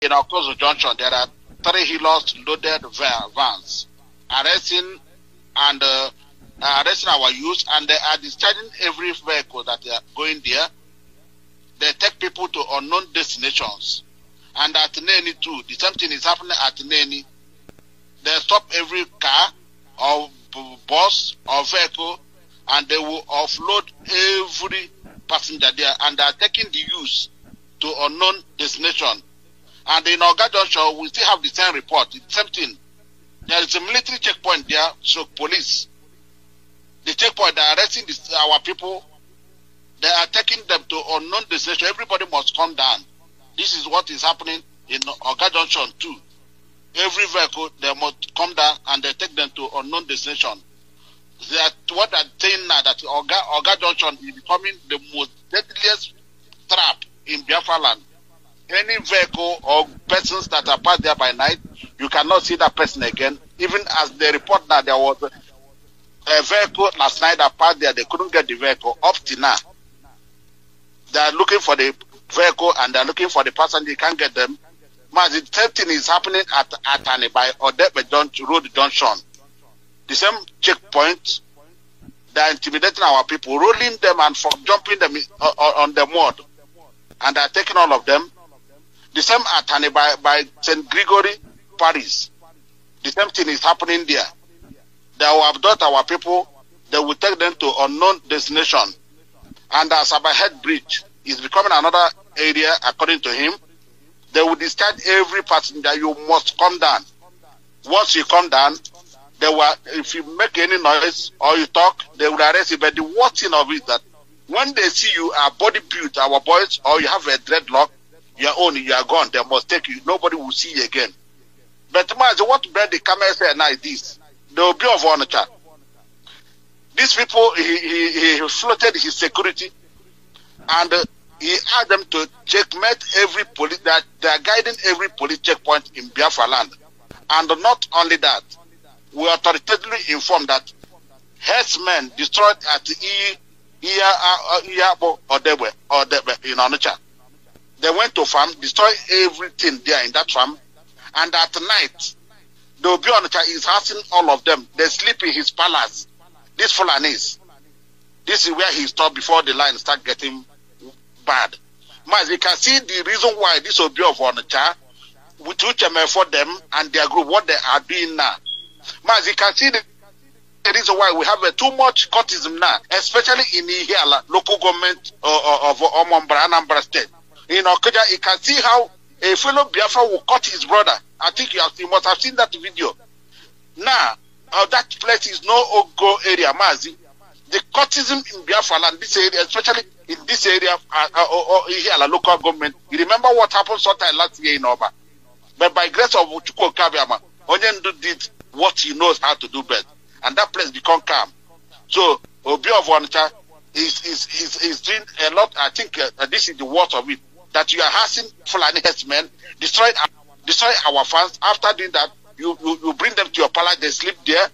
in Okozo Junction, there are three healers loaded vans arresting and uh, arresting our youth, and they are discharging every vehicle that they are going there. They take people to unknown destinations. And at Neni too, the same thing is happening at Neni. They stop every car or bus or vehicle and they will offload every passenger there and they are taking the youth to unknown destination. And in Oga Junction, we still have the same report. It's same thing. There is a military checkpoint there, so police. The checkpoint, they are arresting this, our people. They are taking them to unknown destination. Everybody must come down. This is what is happening in Oga Junction too. Every vehicle, they must come down and they take them to unknown destination. That what I'm saying now that Oga, Oga Junction is becoming the most deadliest trap in Biafra land. Any vehicle or persons that are passed there by night, you cannot see that person again. Even as they report that there was a vehicle last night that passed there, they couldn't get the vehicle up to now. They are looking for the vehicle and they're looking for the person. They can't get them. The same thing is happening at Atani by Odebe Road Junction. The same checkpoint, they're intimidating our people, rolling them and for jumping them uh, uh, on the mud. And they're taking all of them. The same Atani by, by St. Gregory Paris. The same thing is happening there. They will abduct our people, they will take them to unknown destination. And as Head Bridge is becoming another area, according to him, they will discharge every passenger. You must come down. Once you come down, they will, if you make any noise or you talk, they will arrest you. But the worst thing of it that when they see you are body built, our boys, or you have a dreadlock, your own, you are gone. They must take you. Nobody will see you again. But Mazi, what bred the camera say now is this. They will be of Onitsha. These people, he, he, he floated his security and uh, he asked them to checkmate every police, that they are guiding every police checkpoint in Biafra land. And not only that, we authoritatively informed that herdsmen destroyed at Iyabo Odebe, Odebe in Onitsha. They went to farm, destroyed everything there in that farm, and at night, the Obi Onitsha is housing all of them. They sleep in his palace. These Fulanis. This is where he stopped before the line start getting bad. Mas, you can see the reason why this Obi of Onitsha, with which for them and their group, what they are doing now. Mas, you can see the, reason why we have uh, too much cultism now, especially in Ihiala, local government uh, of Omombra, Anambra State. In Okeja, you can see how a fellow Biafra will cut his brother. I think you, have, you must have seen that video. Now, uh, that place is no Ogo area, Mazi. The cultism in Biafra land, this area, especially in this area, uh, uh, or here, the local government. You remember what happened sometime last year in Oba? But by grace of Chukwu Kabiama, Onyendu did what he knows how to do best. And that place become calm. So, Obi of Onitsha is, is, is, is doing a lot. I think uh, this is the worst of it. That you are harassing Fulani herdsmen, destroy, destroy our fans. After doing that, you, you, you bring them to your palace, they sleep there,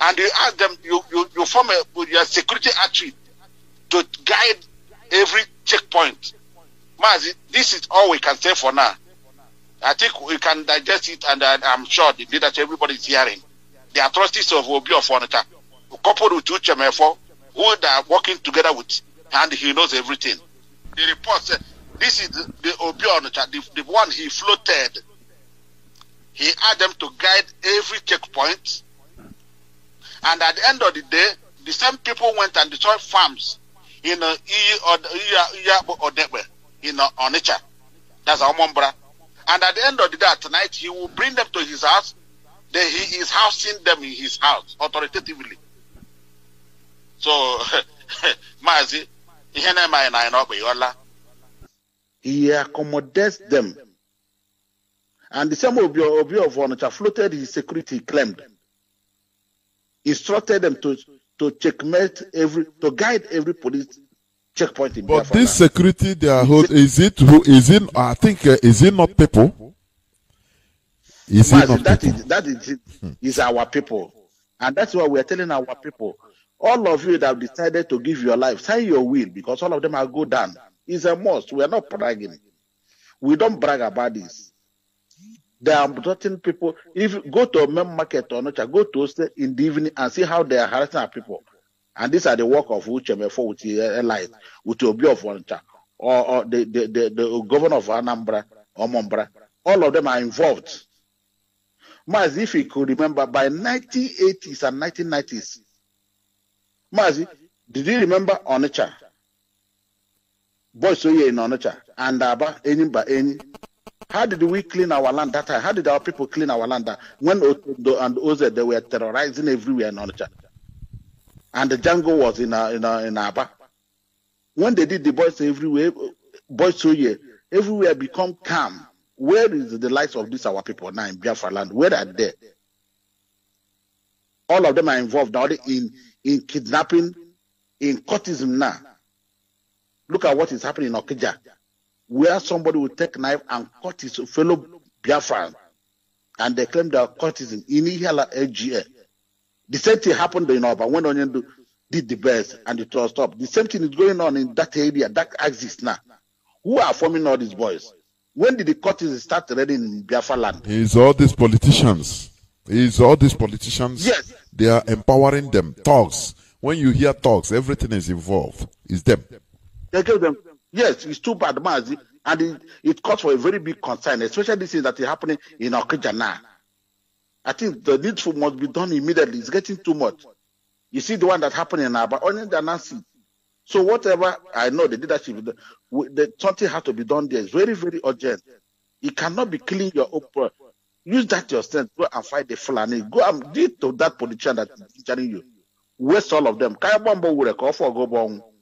and you ask them, you, you, you form a your security outfit to guide every checkpoint. Mazi, this is all we can say for now. I think we can digest it, and uh, I'm sure the leadership, everybody is hearing. The atrocities of Obi of Onitsha, coupled with Uchemefo, who are working together with, and he knows everything. The report said, this is the, the the, the one he floated. He had them to guide every checkpoint. And at the end of the day, the same people went and destroyed farms in uh, Odebe, in uh, Onitsha. That's Omombra. And at the end of the day, tonight, he will bring them to his house. Then he is housing them in his house authoritatively. So, Mazi, ihe na-eme na anyị n'ọkpa He accommodates them. And the same Obi, Obi of Onitsha floated his security, claimed. Instructed them to, to checkmate every, to guide every police checkpoint in But Biafra this land. security they are hold is it who is it? I think uh, is it not people? Is it Mazi, not that people? is that is it, is our people, and that's why we are telling our people. All of you that have decided to give your life, sign your will because all of them are go down. It's a must. We are not bragging. We don't brag about this. They are abducting people. If you go to a main market or not, go to Oste in the evening and see how they are harassing our people. And these are the work of Uchemefo with the allies, with Obi of or, or the, the, the, the governor of Anambra or Mombra. All of them are involved. Mazi, if you could remember, by 1980s and 1990s, Mazi, did you remember Onitsha? Boys Oye in Onitsha and Aba, Enyimba, Enyi. How did we clean our land that time? How did our people clean our land that when Otodo and Oze they were terrorizing everywhere in Onitsha? And the jungle was in uh, in, uh, in Aba. When they did the boys everywhere, boys Oye, everywhere become calm. Where is the lives of these our people now in Biafra land? Where are they? All of them are involved now in in kidnapping, in cultism now. Look at what is happening in Okija, where somebody will take knife and cut his fellow Biafran, and they claim they are courtesan in Ihiala AGA. The same thing happened in Oba when Onyendu did the best and it was stopped. The same thing is going on in that area, that exists now. Who are forming all these boys? When did the courtesans start ready in Biafra land? It's all these politicians. It's all these politicians. Yes. They are empowering them. Talks. When you hear talks, everything is involved. It's them. They them, yes, it's too bad, Mazi, and it, it calls for a very big concern, especially this thing that is happening in Okija now. I think the needful must be done immediately. It's getting too much. You see the one that happened in Aba, only the Nancy. So whatever I know, the leadership, the, the, something has to be done there. It's very, very urgent. It cannot be killing your own. Use that your strength. Go and fight the Fulani. Go and do it to that politician that is telling you. Waste all of them. Kaya bombo wure ka ọfọ go.